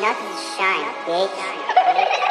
nothing to shine, bitch.